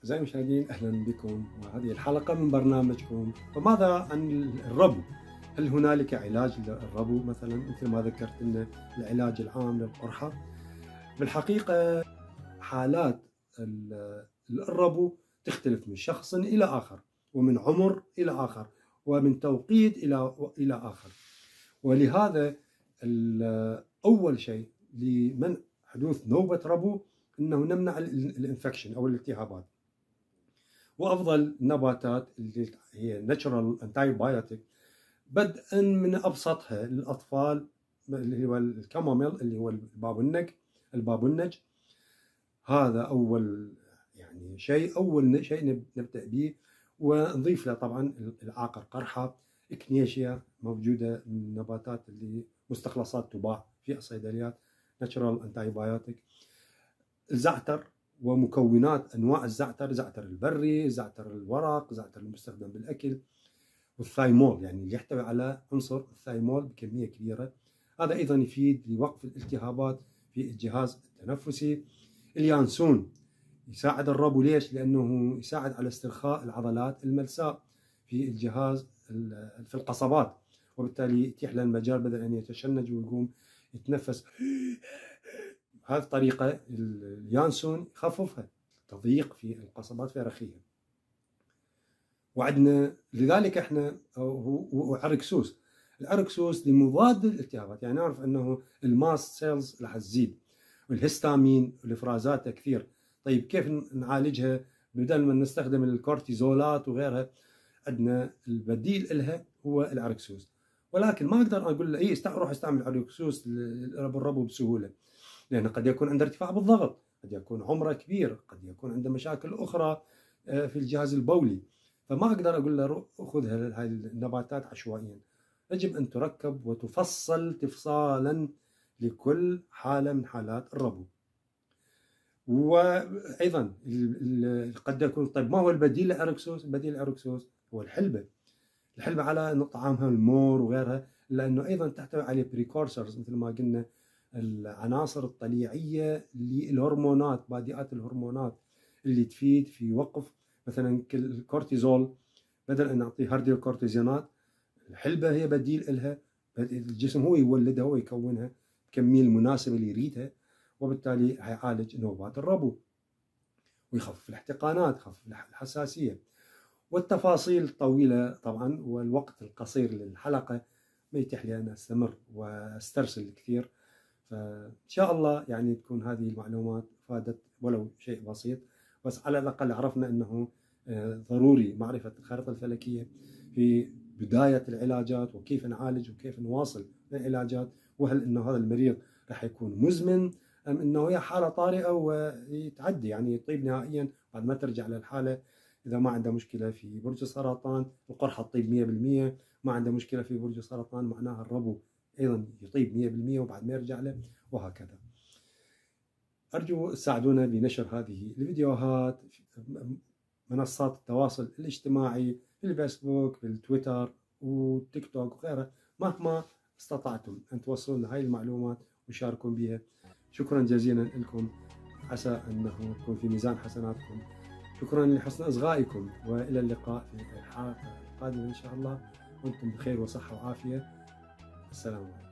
أعزائي المشاهدين أهلا بكم. وهذه الحلقة من برنامجكم. فماذا عن الربو؟ هل هنالك علاج للربو مثلا؟ مثل ما ذكرت أن العلاج العام للقرحة؟ بالحقيقة حالات الربو تختلف من شخص إلى آخر ومن عمر إلى آخر ومن توقيت إلى إلى آخر. ولهذا أول شيء لمنع حدوث نوبة ربو أنه نمنع ال infection أو الالتهابات. وأفضل النباتات اللي هي natural antibiotic بدءا من أبسطها للأطفال اللي هو ال chamomile اللي هو البابونج البابونج. هذا أول يعني شيء أول شيء نبدأ به. ونضيف له طبعا العاقر قرحة echinacea موجودة من النباتات اللي مستخلصات تباع في الصيدليات natural antibiotic الزعتر ومكونات أنواع الزعتر زعتر البري زعتر الورق زعتر المستخدم بالأكل وال thymol. يعني اللي يحتوي على عنصر ال thymol بكمية كبيرة. هذا أيضا يفيد لوقف الالتهابات في الجهاز التنفسي. اليانسون يساعد الربو. ليش؟ لأنه يساعد على استرخاء العضلات الملساء في الجهاز في القصبات. وبالتالي يتيح له المجال بدل أن يتشنج ويقوم يتنفس. هذه الطريقة اليانسون يخففها تضييق في القصبات الفرعية وعندنا لذلك إحنا هو عرق سوس العرق سوس لمضاد للالتهابات يعني نعرف أنه ال mast cells راح تزيد والهستامين والافرازات كثير. طيب كيف نعالجها؟ بدل ما نستخدم الكورتيزولات وغيرها عندنا البديل لها هو الأركسوس. ولكن ما أقدر أقول له اي روح استعمل أركسوس للربو بسهولة. لأنه قد يكون عنده ارتفاع بالضغط قد يكون عمره كبير قد يكون عنده مشاكل أخرى آه، في الجهاز البولي. فما أقدر أقول له خذ هذه النباتات عشوائيا. يجب أن تركب وتفصل تفصالا لكل حالة من حالات الربو. وأيضا قد يكون طيب ما هو البديل لعرق سوس؟ البديل لعرق سوس هو الحلبة. الحلبة على طعامها المر وغيرها لأنه أيضا تحتوي على precursors مثل ما قلنا العناصر الطليعية للهرمونات بادئات الهرمونات اللي تفيد في وقف مثلا الكورتيزول بدل أن نعطي هردي الكورتيزونات الحلبة هي بديل لها الجسم هو يولدها هو يكونها الكمية المناسبة اللي يريدها وبالتالي هيعالج نوبات الربو ويخفف الاحتقانات يخفف الحساسية. والتفاصيل طويلة طبعا والوقت القصير للحلقة ما يتيح لي أن أستمر وأسترسل كثير. فإن شاء الله يعني تكون هذه المعلومات فادت ولو شيء بسيط بس على الأقل عرفنا أنه آه، ضروري معرفة الخريطة الفلكية في بداية العلاجات وكيف نعالج وكيف نواصل العلاجات وهل أنه هذا المريض راح يكون مزمن أم أنه هي حالة طارئة ويتعدي يعني يطيب نهائيا بعد ما ترجع للحالة. إذا ما عنده مشكلة في برج السرطان القرحة تطيب 100% ما عنده مشكلة في برج السرطان معناها الربو أيضا يطيب 100% وبعد ما يرجع له وهكذا. أرجو تساعدونا بنشر هذه الفيديوهات منصات التواصل الاجتماعي في الفيسبوك في التويتر والتيك توك وغيرها مهما استطعتم أن توصلون هاي المعلومات وشاركون بها. شكرا جزيلا لكم. عسى أنه تكون في ميزان حسناتكم. شكرا لحسن أصغائكم. وإلى اللقاء في الحلقة القادمة إن شاء الله. وأنتم بخير وصحة وعافية. السلام عليكم.